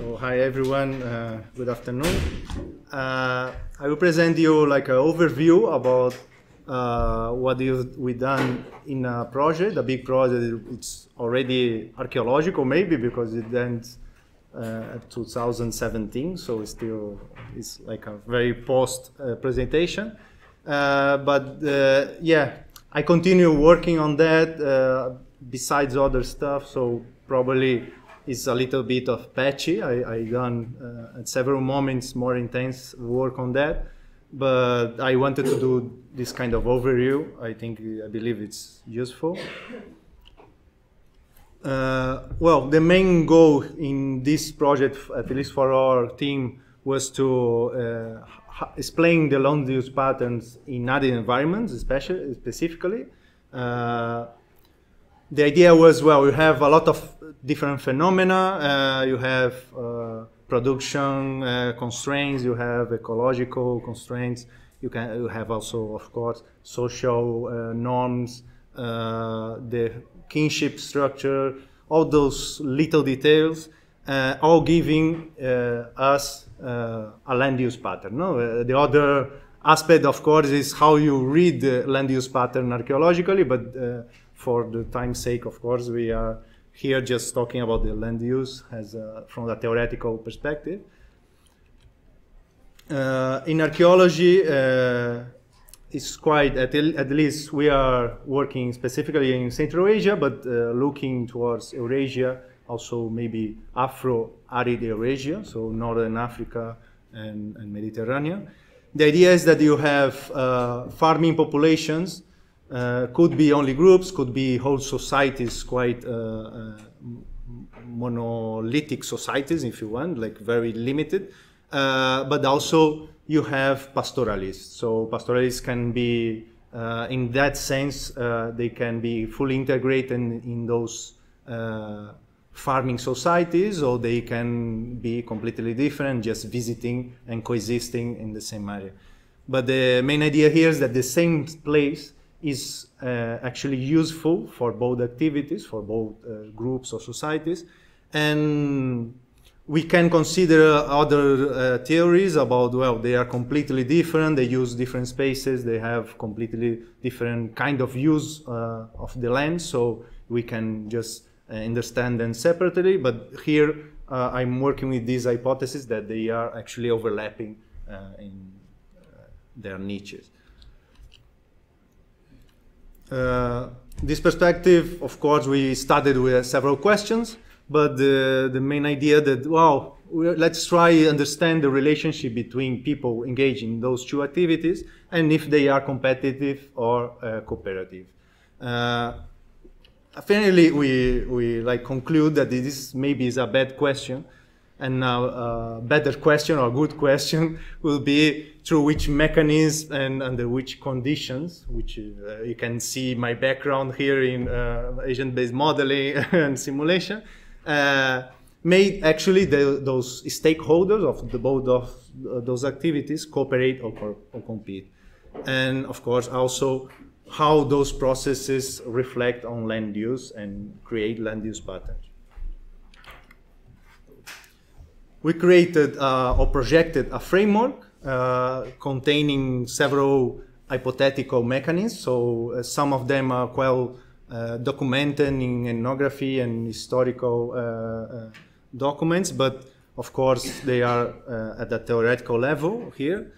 So hi everyone, uh, good afternoon. Uh, I will present you like an overview about uh, what we done in a project, a big project. It's already archaeological maybe because it ends uh, 2017, so it's still it's like a very post uh, presentation. Uh, but uh, yeah, I continue working on that besides other stuff. So probably it's a little bit of patchy. I, I done uh, at several moments more intense work on that, but I wanted to do this kind of overview. I think I believe it's useful. Uh, well, the main goal in this project, at least for our team, was to uh, explain the land use patterns in arid environments, especially specifically. Uh, the idea was, well, you have a lot of different phenomena. Uh, you have uh, production uh, constraints. You have ecological constraints. You can you have also, of course, social norms. the kinship structure, all those little details, uh, all giving uh, us uh, a land use pattern. No? the other aspect, of course, is how you read the land use pattern archaeologically, but for the time's sake, of course, we are here just talking about the land use as a, from a theoretical perspective. Uh, in archaeology, uh, it's quite, at, at, least we are working specifically in Central Asia, but uh, looking towards Eurasia, also maybe Afro-Arid Eurasia, so Northern Africa and, and, Mediterranean. The idea is that you have uh, farming populations, uh, could be only groups, could be whole societies, quite uh, uh, monolithic societies, if you want, like very limited, but also you have pastoralists. So pastoralists can be, uh, in that sense, uh, they can be fully integrated in, in those uh, farming societies, or they can be completely different, just visiting and coexisting in the same area. But the main idea here is that the same place is uh, actually useful for both activities, for both uh, groups or societies, and we can consider other uh, theories about well they are completely different they use different spaces they have completely different kind of use uh, of the land. So we can just uh, understand them separately. But here uh, i'm working with this hypothesis that they are actually overlapping in their niches this perspective of course we started with several questions but the, the main idea that, well, let's try understand the relationship between people engaged in those two activities and if they are competitive or uh, cooperative. Uh, finally, we, we like conclude that this maybe is a bad question and now a better question or good question will be through which mechanism and under which conditions, which uh, you can see my background here in uh, agent-based modeling and simulation, uh, made actually the, those stakeholders of the both of uh, those activities cooperate or, or compete. And of course, also how those processes reflect on land use and create land use patterns. We created uh, or projected a framework uh, containing several hypothetical mechanisms. So uh, some of them are well uh, documented in ethnography and historical uh, uh, documents, but of course they are at the theoretical level here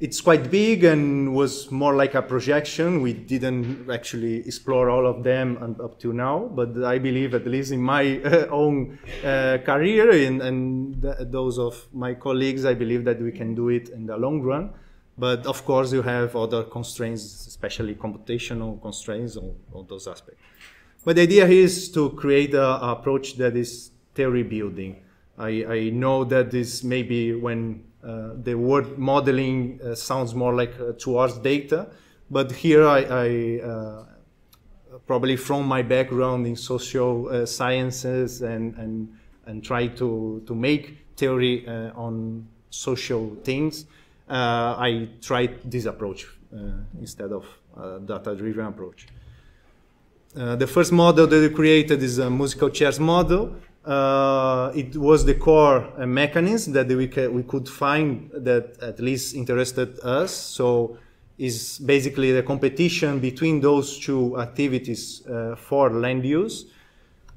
it's quite big and was more like a projection. We didn't actually explore all of them up to now, but I believe, at least in my uh, own uh, career and, th those of my colleagues, I believe that we can do it in the long run. But of course, you have other constraints, especially computational constraints on, on those aspects. But the idea is to create an approach that is theory building. I, I know that this maybe when the word modeling uh, sounds more like uh, towards data, but here I, I uh, probably from my background in social uh, sciences and, and, and try to, to make theory uh, on social things, uh, I tried this approach uh, instead of data-driven approach. the first model that we created is a musical chairs model. Uh, it was the core uh, mechanism that we, we could find that at least interested us. So is basically the competition between those two activities uh, for land use.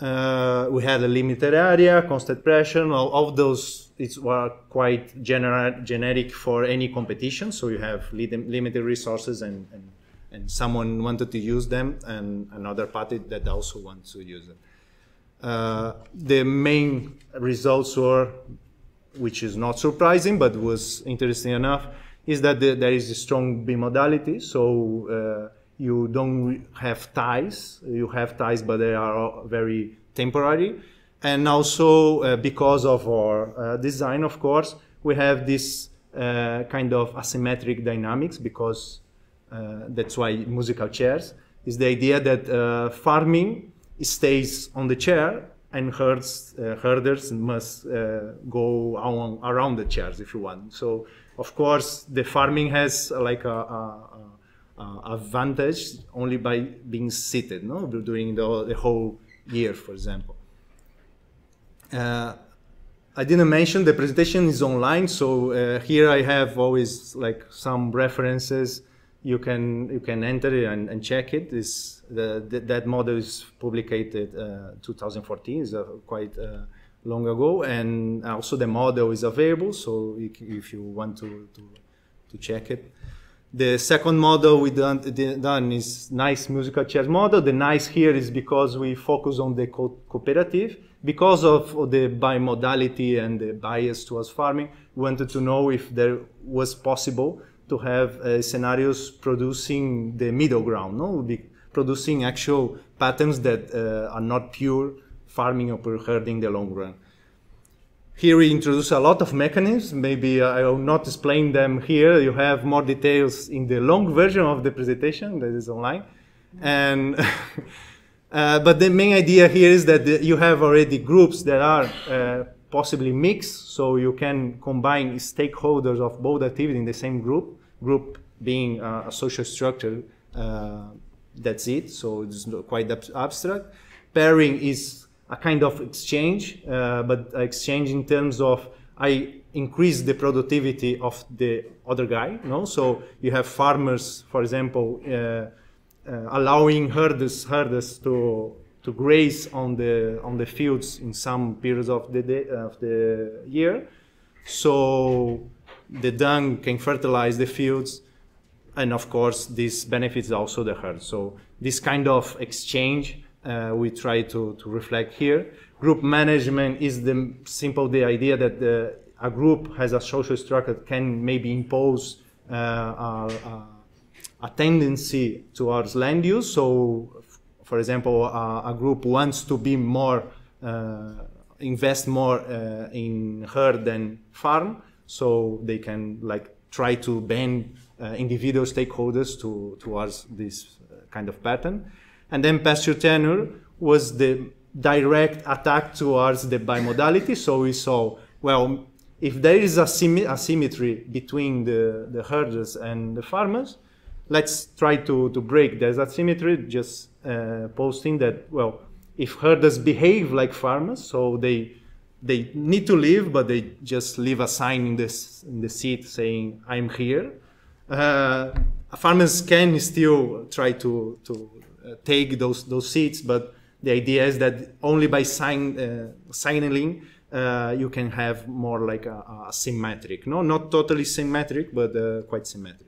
Uh, we had a limited area, constant pressure, all of those it's were quite gener generic for any competition. So you have limited resources and, and, and, someone wanted to use them and another party that also wants to use them. Uh, the main results were, which is not surprising, but was interesting enough, is that the, there is a strong bimodality. So uh, you don't have ties. You have ties, but they are very temporary. And also uh, because of our uh, design, of course, we have this uh, kind of asymmetric dynamics because uh, that's why musical chairs is the idea that farming stays on the chair and herds, herders must go on, around the chairs if you want. So of course, the farming has uh, like a, a, a advantage only by being seated, no, during the, the whole year, for example. Uh, I didn't mention the presentation is online, so uh, here I have always like some references. You can you can enter it and, and check it. This the, the, that model is published uh, 2014. is quite uh, long ago, and also the model is available. So if you want to, to, to check it. The second model we done, done is nice musical chairs model. The nice here is because we focus on the co cooperative. Because of, of the bimodality and the bias towards farming, we wanted to know if there was possible to have uh, scenarios producing the middle ground, no? Producing actual patterns that uh, are not pure farming or herding the long run. Here we introduce a lot of mechanisms. Maybe I will not explain them here. You have more details in the long version of the presentation that is online. And uh, but the main idea here is that the, you have already groups that are uh, possibly mixed, so you can combine stakeholders of both activity in the same group. Group being uh, a social structure, uh, that's it. So it's not quite ab abstract. Pairing is a kind of exchange, uh, but exchange in terms of I increase the productivity of the other guy. No, so you have farmers, for example, uh, uh, allowing herders herders to to graze on the on the fields in some periods of the day, of the year, so the dung can fertilize the fields, and of course this benefits also the herd. So this kind of exchange uh, we try to, to reflect here. Group management is the simple the idea that the, a group has a social structure that can maybe impose uh, a, a, tendency towards land use. So, for example, a, a group wants to be more uh, invest more uh, in herd than farm, so they can like try to bend uh, individual stakeholders to towards this uh, kind of pattern. And then pasture tenure was the direct attack towards the bimodality. So we saw, well, if there is a asymmetry between the, the herders and the farmers, let's try to, to break that asymmetry, just uh, posting that, well, if herders behave like farmers, so they they need to live, but they just leave a sign in, this, in the seat saying, I'm here. Uh, farmers can still try to, to uh, take those those seats, but the idea is that only by sign, uh, signaling you can have more like a, a, symmetric, no, not totally symmetric, but quite symmetric.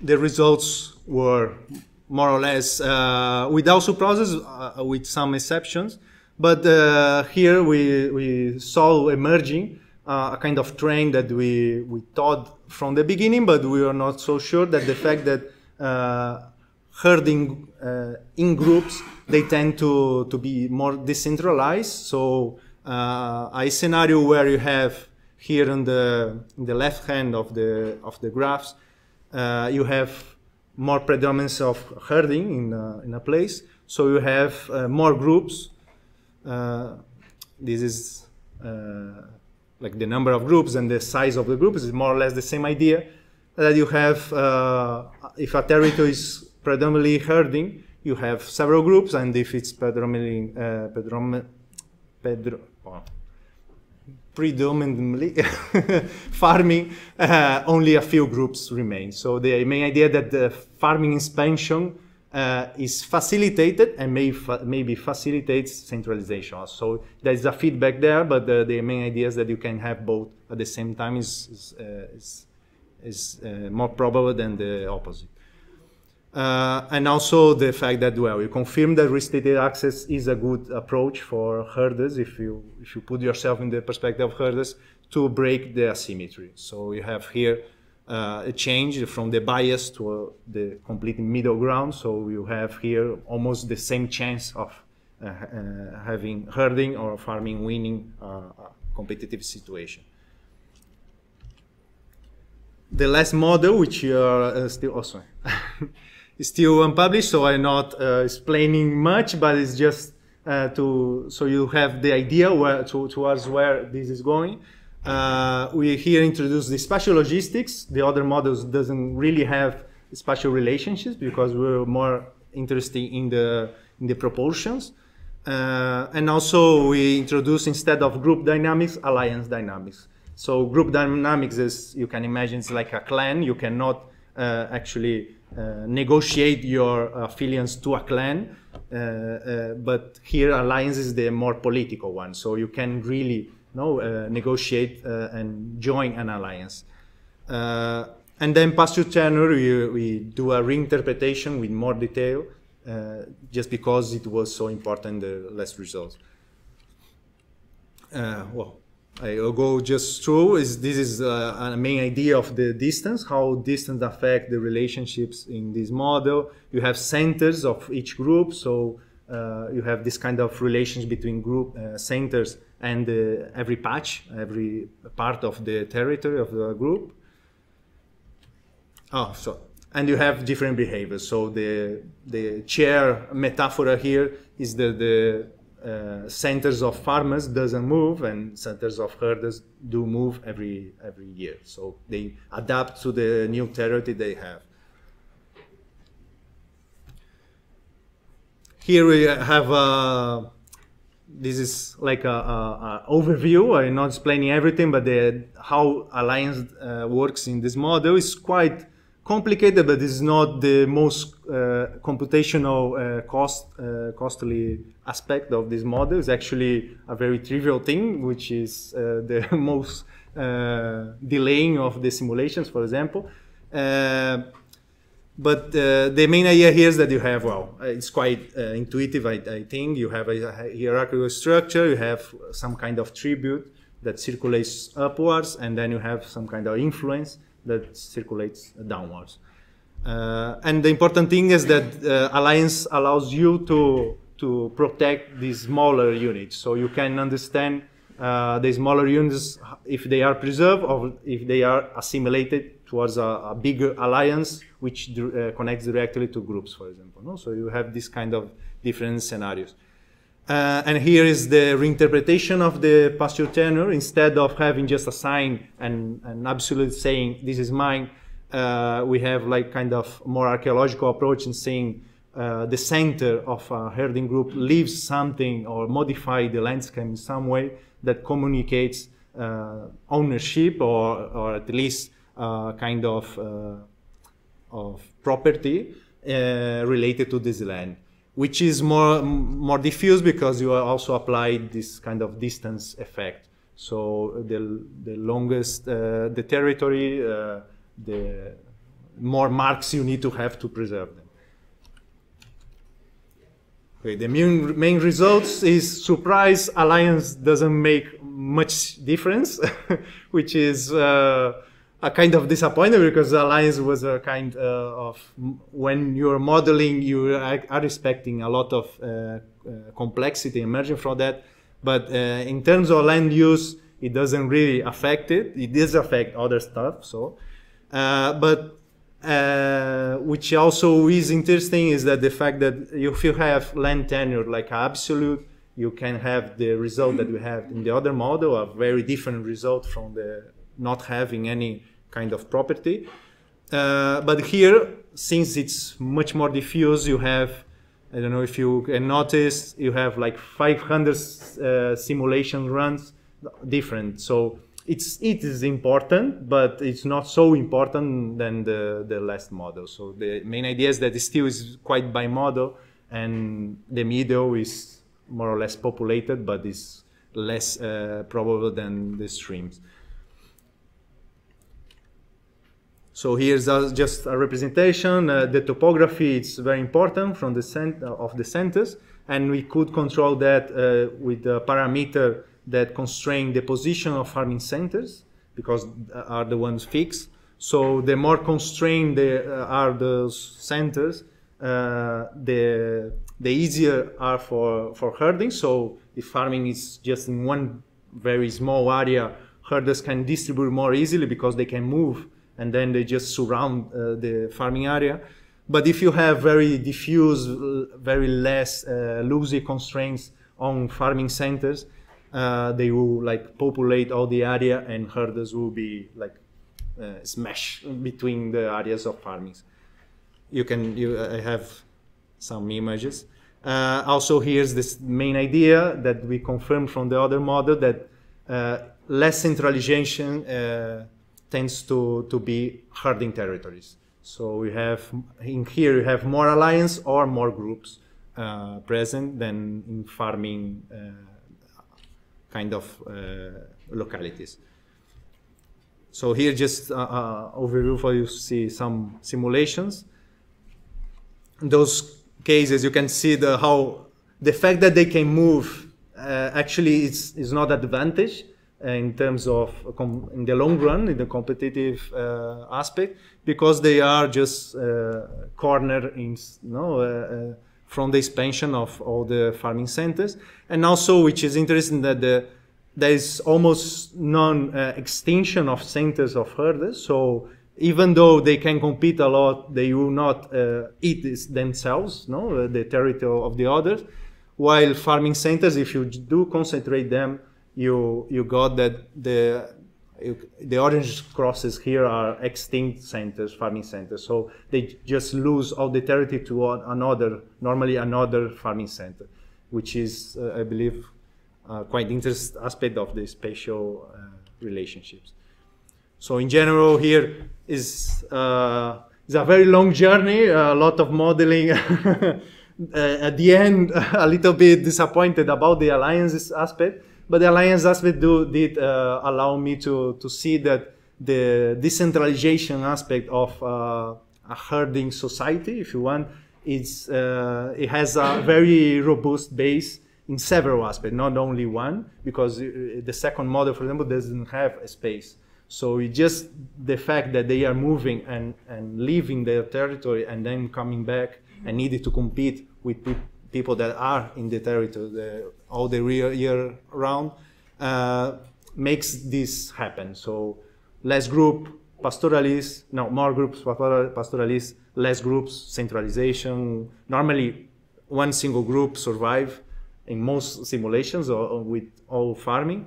The results were more or less uh, without surprises, uh, with some exceptions. But uh, here we, we saw emerging a kind of trend that we, we thought from the beginning, but we were not so sure that the fact that uh, herding uh, in groups, they tend to, to be more decentralized. So uh, a scenario where you have here on the, in the left hand of the, of the graphs, you have more predominance of herding in, uh, in a place. So you have uh, more groups. Uh, this is like the number of groups and the size of the groups is more or less the same idea that you have, uh, if a territory is predominantly herding, you have several groups, and if it's predominantly, uh, pedro, predominantly farming, uh, only a few groups remain. So the main idea that the farming expansion uh, is facilitated and may fa maybe facilitates centralization. So there's a feedback there, but the, the, main idea is that you can have both at the same time is, is, uh, is, is uh, more probable than the opposite. Uh, and also the fact that well, you confirm that restricted access is a good approach for herders if you if you put yourself in the perspective of herders to break the asymmetry. So you have here uh, a change from the bias to uh, the complete middle ground. So you have here almost the same chance of uh, uh, having herding or farming winning a competitive situation the last model, which are uh, still also is still unpublished, so I'm not uh, explaining much, but it's just uh, to so you have the idea where to, towards where this is going. Uh, we here introduce the spatial logistics. The other models doesn't really have spatial relationships because we're more interested in the in the proportions. Uh, and also we introduce instead of group dynamics, alliance dynamics. So group dynamics is, you can imagine, it's like a clan. You cannot uh, actually uh, negotiate your affiliates to a clan. Uh, uh, but here alliance is the more political one. So you can really know, uh, negotiate and join an alliance. and then pasture tenure, we, we do a reinterpretation with more detail just because it was so important the last results. well, I'll go just through is this is uh, a main idea of the distance, how distance affect the relationships in this model. You have centers of each group, so uh, you have this kind of relations between group uh, centers and uh, every patch, every part of the territory of the group. Oh, so and you have different behaviors. So the the chair metaphor here is the the uh, centers of farmers doesn't move and centers of herders do move every every year so they adapt to the new territory they have here we have a uh, this is like a, a, a, overview i'm not explaining everything but the, how alliance uh, works in this model is quite complicated, but it's not the most uh, computational uh, cost uh, costly aspect of this model. It's actually a very trivial thing, which is uh, the most delaying of the simulations, for example. Uh, but the main idea here is that you have, well, it's quite intuitive, I, I, think. You have a hierarchical structure, you have some kind of tribute that circulates upwards, and then you have some kind of influence that circulates downwards. Uh, and the important thing is that uh, Alliance allows you to, to protect these smaller units. So you can understand uh, the smaller units if they are preserved or if they are assimilated towards a, a bigger alliance which uh, connects directly to groups, for example. No? So you have this kind of different scenarios. Uh, and here is the reinterpretation of the pasture tenure. Instead of having just a sign and an absolute saying, this is mine, uh, we have like kind of more archaeological approach in saying uh, the center of a herding group leaves something or modify the landscape in some way that communicates uh, ownership or, or at least uh, kind of, uh, of property related to this land which is more more diffuse because you also apply this kind of distance effect. So the the longest uh, the territory, uh, the more marks you need to have to preserve them. Okay, the main, main results is surprise alliance doesn't make much difference, which is uh, a kind of disappointment because alliance was a kind uh, of when you're modeling you are expecting a lot of uh, uh, complexity emerging from that. But uh, in terms of land use it doesn't really affect it. It does affect other stuff so uh, but which also is interesting is that the fact that if you have land tenure like absolute you can have the result that we have in the other model a very different result from the not having any kind of property. Uh, but here, since it's much more diffuse, you have I don't know if you can notice, you have like 500 uh, simulation runs different. So it's it is important, but it's not so important than the the last model. So the main idea is that it still is quite bimodal, and the middle is more or less populated, but is less uh, probable than the streams. So here's just a representation. Uh, the topography is very important from the cent of the centers, and we could control that uh, with the parameter that constrain the position of farming centers because are the ones fixed. So the more constrained they uh, are those centers, uh, the the easier are for for herding. So if farming is just in one very small area, herders can distribute more easily because they can move and then they just surround uh, the farming area. But if you have very diffuse, very less uh, loosely constraints on farming centers, uh, they will like populate all the area and herders will be like uh, smash between the areas of farmings. You can, you, I have some images. Uh, also, here's this main idea that we confirmed from the other model that uh, less centralization uh, tends to, to be herding territories. So we have, in here, you have more alliance or more groups uh, present than in farming kind of uh, localities. So here just uh, uh, overview for you see some simulations. In those cases, you can see the how the fact that they can move uh, actually is, is not advantage in terms of in the long run in the competitive uh, aspect because they are just uh, corner in you know, from the expansion of all the farming centers. And also, which is interesting that the, there is almost non-extinction uh, of centers of herders. So even though they can compete a lot, they will not uh, eat themselves, no, uh, the territory of the others. While farming centers, if you do concentrate them, you you got that the the orange crosses here are extinct centers, farming centers. So they just lose all the territory to another, normally another farming center, which is, uh, I believe, uh, quite interesting aspect of the spatial uh, relationships. So in general, here is uh, is a very long journey, a lot of modeling. at the end, a little bit disappointed about the alliances aspect but the alliance aspect do, did uh, allow me to, to see that the decentralization aspect of uh, a herding society, if you want, it's, uh, it has a very robust base in several aspects, not only one, because uh, the second model, for example, doesn't have a space. So it's just the fact that they are moving and, and leaving their territory and then coming back and needed to compete with people that are in the territory the, all the year round uh, makes this happen. So less group pastoralists, no, more groups pastoralists, less groups centralization. Normally, one single group survive in most simulations or, or with all farming.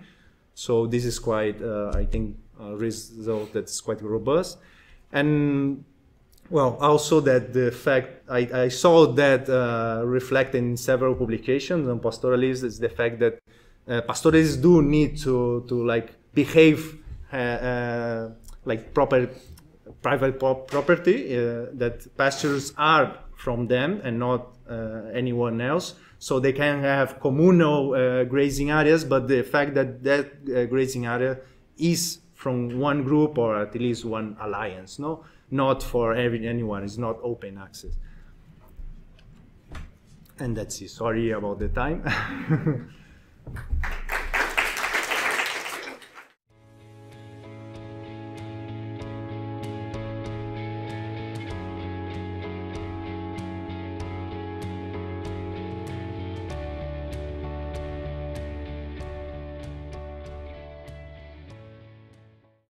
So this is quite, uh, I think, a result that's quite robust. And well, also that the fact I, I saw that uh, reflected in several publications on pastoralists is the fact that uh, pastoralists do need to to like behave uh, uh like proper private property uh, that pastures are from them and not uh, anyone else. So they can have communal grazing areas, but the fact that that grazing area is from one group or at least one alliance, no not for every, anyone. It's not open access. And that's it. Sorry about the time.